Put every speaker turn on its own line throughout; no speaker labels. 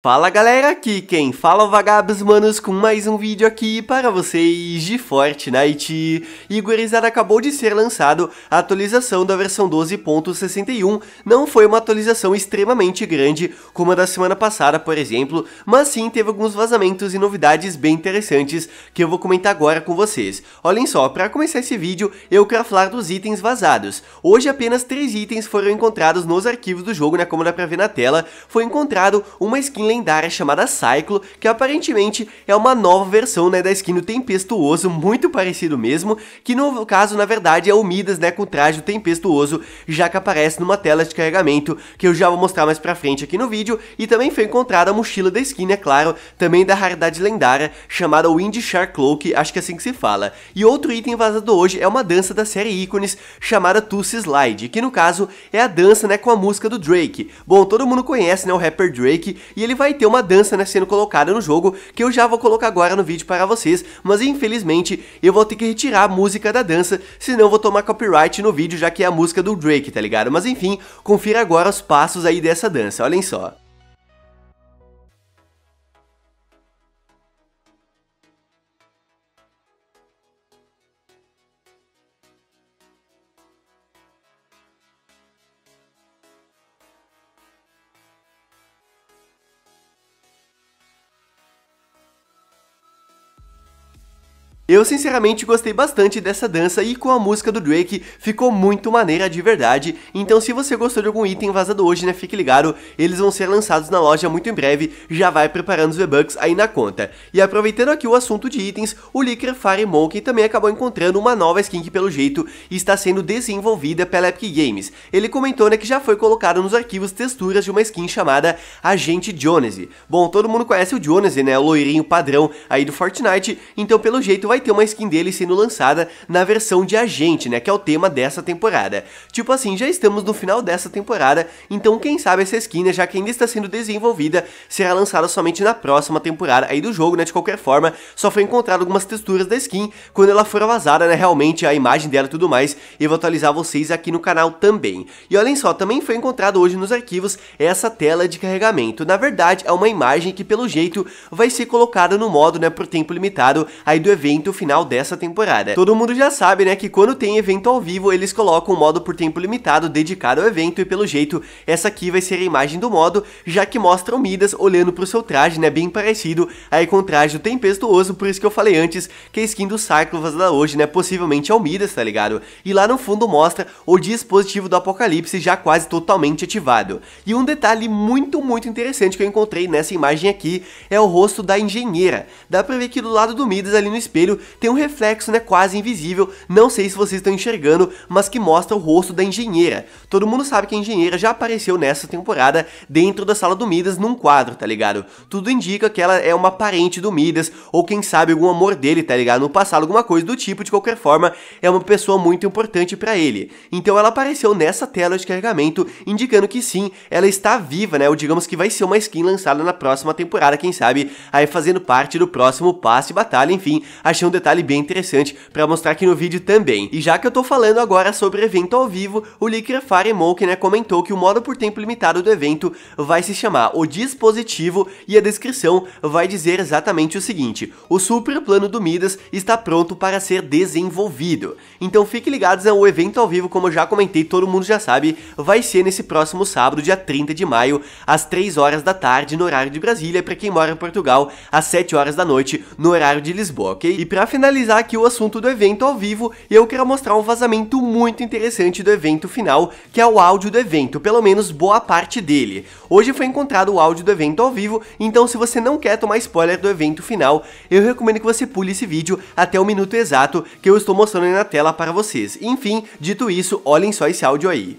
Fala galera, aqui quem fala é Vagabos Manos com mais um vídeo aqui para vocês de Fortnite. E acabou de ser lançado a atualização da versão 12.61, não foi uma atualização extremamente grande como a da semana passada, por exemplo, mas sim teve alguns vazamentos e novidades bem interessantes que eu vou comentar agora com vocês. Olhem só, para começar esse vídeo eu quero falar dos itens vazados. Hoje apenas três itens foram encontrados nos arquivos do jogo, né, como dá pra ver na tela, foi encontrado uma skin lendária chamada Cyclo, que aparentemente é uma nova versão né, da skin do Tempestuoso, muito parecido mesmo, que no caso, na verdade, é o Midas né, com o traje do Tempestuoso, já que aparece numa tela de carregamento, que eu já vou mostrar mais pra frente aqui no vídeo, e também foi encontrada a mochila da skin, é claro, também da raridade lendária, chamada Wind Shark Cloak, acho que é assim que se fala. E outro item vazado hoje é uma dança da série Ícones, chamada Tuss Slide, que no caso é a dança né, com a música do Drake. Bom, todo mundo conhece né, o rapper Drake, e ele vai ter uma dança né, sendo colocada no jogo, que eu já vou colocar agora no vídeo para vocês, mas infelizmente eu vou ter que retirar a música da dança, senão vou tomar copyright no vídeo, já que é a música do Drake, tá ligado? Mas enfim, confira agora os passos aí dessa dança, olhem só. Eu sinceramente gostei bastante dessa dança e com a música do Drake ficou muito maneira de verdade, então se você gostou de algum item vazado hoje, né, fique ligado, eles vão ser lançados na loja muito em breve, já vai preparando os V-Bucks aí na conta. E aproveitando aqui o assunto de itens, o Licker Fire Monkey também acabou encontrando uma nova skin que pelo jeito está sendo desenvolvida pela Epic Games. Ele comentou né, que já foi colocado nos arquivos texturas de uma skin chamada Agente Jonesy. Bom, todo mundo conhece o Jonesy, né, o loirinho padrão aí do Fortnite, então pelo jeito vai vai ter uma skin dele sendo lançada na versão de agente, né, que é o tema dessa temporada. Tipo assim, já estamos no final dessa temporada, então quem sabe essa skin, né, já que ainda está sendo desenvolvida, será lançada somente na próxima temporada aí do jogo, né, de qualquer forma, só foi encontrado algumas texturas da skin, quando ela for vazada, né, realmente a imagem dela e tudo mais, eu vou atualizar vocês aqui no canal também. E olhem só, também foi encontrado hoje nos arquivos essa tela de carregamento, na verdade é uma imagem que pelo jeito vai ser colocada no modo, né, por tempo limitado aí do evento evento final dessa temporada. Todo mundo já sabe, né, que quando tem evento ao vivo, eles colocam um modo por tempo limitado dedicado ao evento e pelo jeito, essa aqui vai ser a imagem do modo, já que mostra o Midas olhando pro seu traje, né, bem parecido aí com o traje do Tempestuoso, por isso que eu falei antes que a skin do Cyclo vazada hoje, né, possivelmente é o Midas, tá ligado? E lá no fundo mostra o dispositivo do Apocalipse já quase totalmente ativado. E um detalhe muito, muito interessante que eu encontrei nessa imagem aqui é o rosto da engenheira. Dá pra ver que do lado do Midas ali no espelho tem um reflexo, né, quase invisível, não sei se vocês estão enxergando, mas que mostra o rosto da engenheira. Todo mundo sabe que a engenheira já apareceu nessa temporada dentro da sala do Midas num quadro, tá ligado? Tudo indica que ela é uma parente do Midas, ou quem sabe algum amor dele, tá ligado? No passado, alguma coisa do tipo, de qualquer forma, é uma pessoa muito importante para ele. Então ela apareceu nessa tela de carregamento, indicando que sim, ela está viva, né? Ou digamos que vai ser uma skin lançada na próxima temporada, quem sabe, aí fazendo parte do próximo passe batalha, enfim, achei um detalhe bem interessante para mostrar aqui no vídeo também. E já que eu tô falando agora sobre o evento ao vivo, o Licker Fire Monkey né, comentou que o modo por tempo limitado do evento vai se chamar O Dispositivo e a descrição vai dizer exatamente o seguinte, o super plano do Midas está pronto para ser desenvolvido. Então fiquem ligados ao evento ao vivo, como eu já comentei, todo mundo já sabe, vai ser nesse próximo sábado, dia 30 de maio, às 3 horas da tarde, no horário de Brasília, para quem mora em Portugal, às 7 horas da noite, no horário de Lisboa, ok? E para finalizar aqui o assunto do evento ao vivo, eu quero mostrar um vazamento muito interessante do evento final, que é o áudio do evento, pelo menos boa parte dele. Hoje foi encontrado o áudio do evento ao vivo, então se você não quer tomar spoiler do evento final, eu recomendo que você pule esse vídeo até o minuto exato que eu estou mostrando aí na tela para vocês. Enfim, dito isso, olhem só esse áudio aí.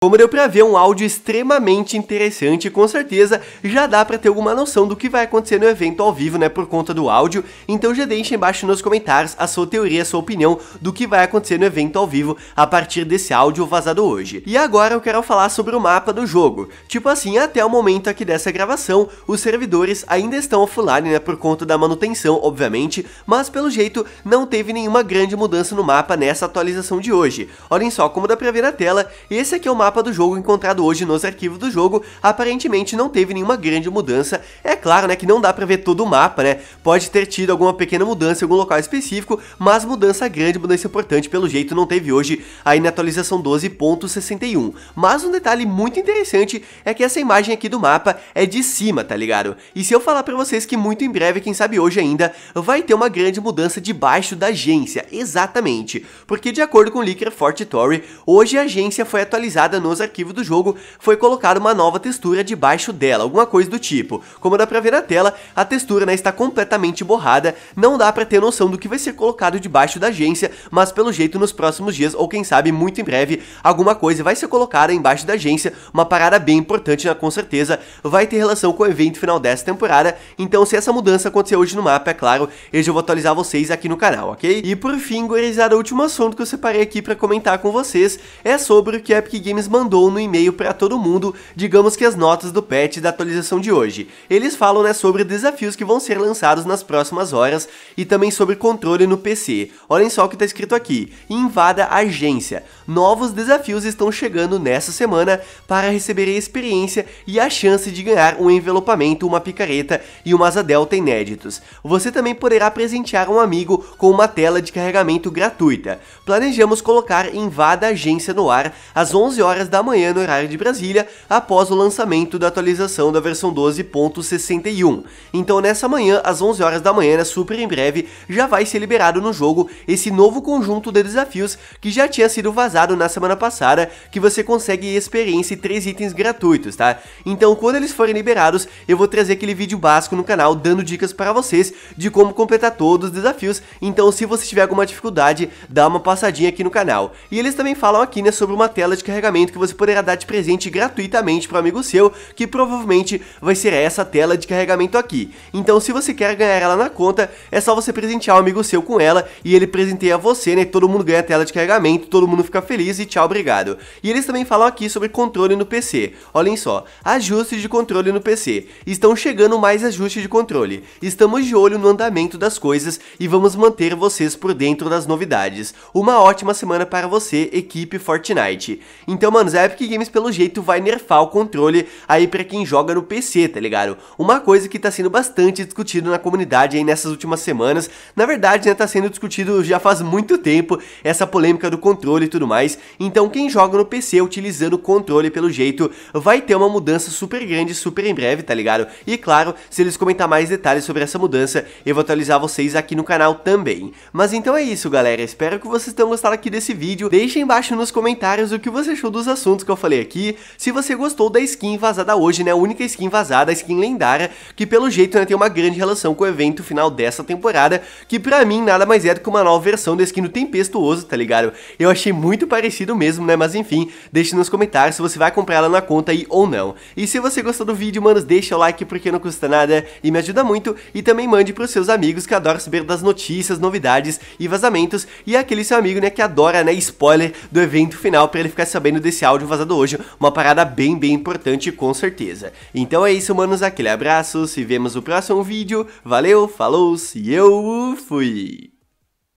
Como deu pra ver, um áudio extremamente interessante, com certeza já dá pra ter alguma noção do que vai acontecer no evento ao vivo, né, por conta do áudio, então já deixa embaixo nos comentários a sua teoria, a sua opinião do que vai acontecer no evento ao vivo a partir desse áudio vazado hoje. E agora eu quero falar sobre o mapa do jogo. Tipo assim, até o momento aqui dessa gravação, os servidores ainda estão offline, né, por conta da manutenção, obviamente, mas pelo jeito não teve nenhuma grande mudança no mapa nessa atualização de hoje. Olhem só como dá pra ver na tela, esse aqui é o mapa mapa do jogo encontrado hoje nos arquivos do jogo, aparentemente não teve nenhuma grande mudança. É claro, né, que não dá pra ver todo o mapa, né? Pode ter tido alguma pequena mudança em algum local específico, mas mudança grande, mudança importante, pelo jeito não teve hoje aí na atualização 12.61. Mas um detalhe muito interessante é que essa imagem aqui do mapa é de cima, tá ligado? E se eu falar pra vocês que muito em breve, quem sabe hoje ainda, vai ter uma grande mudança debaixo da agência, exatamente. Porque de acordo com o Leaker Fortitory, hoje a agência foi atualizada nos arquivos do jogo, foi colocada uma nova textura debaixo dela, alguma coisa do tipo. Como dá pra ver na tela, a textura né, está completamente borrada, não dá pra ter noção do que vai ser colocado debaixo da agência, mas pelo jeito nos próximos dias, ou quem sabe muito em breve, alguma coisa vai ser colocada embaixo da agência, uma parada bem importante, né, com certeza, vai ter relação com o evento final dessa temporada, então se essa mudança acontecer hoje no mapa, é claro, eu já vou atualizar vocês aqui no canal, ok? E por fim, gurizada, o último assunto que eu separei aqui pra comentar com vocês é sobre o que a Epic Games mandou no e-mail para todo mundo, digamos que as notas do patch da atualização de hoje. Eles falam né, sobre desafios que vão ser lançados nas próximas horas e também sobre controle no PC. Olhem só o que está escrito aqui: invada a agência. Novos desafios estão chegando nessa semana para receber a experiência e a chance de ganhar um envelopamento, uma picareta e uma asa delta inéditos. Você também poderá presentear um amigo com uma tela de carregamento gratuita. Planejamos colocar Invada a Agência no ar às 11 horas horas da manhã no horário de Brasília, após o lançamento da atualização da versão 12.61. Então nessa manhã, às 11 horas da manhã, né, super em breve, já vai ser liberado no jogo esse novo conjunto de desafios que já tinha sido vazado na semana passada, que você consegue experiência e 3 itens gratuitos, tá? Então quando eles forem liberados, eu vou trazer aquele vídeo básico no canal dando dicas para vocês de como completar todos os desafios, então se você tiver alguma dificuldade, dá uma passadinha aqui no canal. E eles também falam aqui, né, sobre uma tela de carregamento que você poderá dar de presente gratuitamente para amigo seu, que provavelmente vai ser essa tela de carregamento aqui. Então, se você quer ganhar ela na conta, é só você presentear um amigo seu com ela e ele presenteia você, né? Todo mundo ganha a tela de carregamento, todo mundo fica feliz e tchau, obrigado. E eles também falam aqui sobre controle no PC. Olhem só, ajustes de controle no PC. Estão chegando mais ajustes de controle. Estamos de olho no andamento das coisas e vamos manter vocês por dentro das novidades. Uma ótima semana para você, equipe Fortnite. Então, manos, a Epic Games pelo jeito vai nerfar o controle aí pra quem joga no PC, tá ligado? Uma coisa que tá sendo bastante discutido na comunidade aí nessas últimas semanas, na verdade, né, tá sendo discutido já faz muito tempo essa polêmica do controle e tudo mais, então quem joga no PC utilizando o controle pelo jeito vai ter uma mudança super grande, super em breve, tá ligado? E claro, se eles comentar mais detalhes sobre essa mudança, eu vou atualizar vocês aqui no canal também. Mas então é isso, galera, espero que vocês tenham gostado aqui desse vídeo, deixem embaixo nos comentários o que você achou dos assuntos que eu falei aqui. Se você gostou da skin vazada hoje, né, a única skin vazada, a skin lendária, que pelo jeito né, tem uma grande relação com o evento final dessa temporada, que pra mim nada mais é do que uma nova versão da skin do Tempestuoso, tá ligado? Eu achei muito parecido mesmo, né, mas enfim, deixe nos comentários se você vai comprar ela na conta aí ou não. E se você gostou do vídeo, manos, deixa o like porque não custa nada e me ajuda muito, e também mande pros seus amigos que adoram saber das notícias, novidades e vazamentos, e aquele seu amigo, né, que adora, né, spoiler do evento final pra ele ficar sabendo desse áudio vazado vazado hoje, uma parada bem, bem importante com certeza. Então é isso, manos, aquele abraço, se vemos no próximo vídeo, valeu, falou, se eu fui!